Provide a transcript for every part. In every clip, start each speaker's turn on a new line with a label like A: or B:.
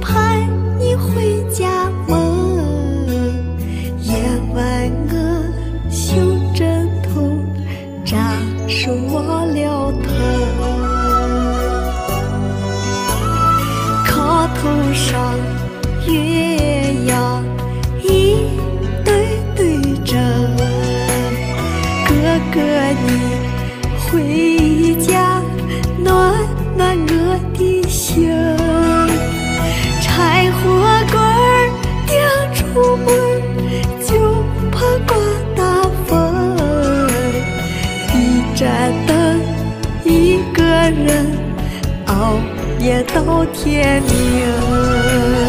A: 盼你回家门夜晚我绣枕头扎手忘了疼炕头上鸳鸯一对对枕哥哥你回家暖暖我的心。就怕刮大风，一盏灯，一个人，熬夜到天明。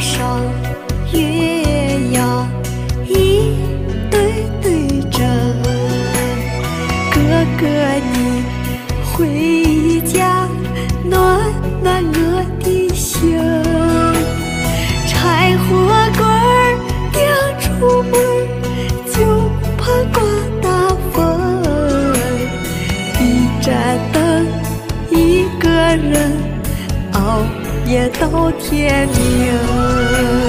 A: 上月牙，一对对着，哥哥你回家，暖暖我的心。柴火棍儿点出门，就怕刮大风。一盏灯，一个人熬。夜到天明。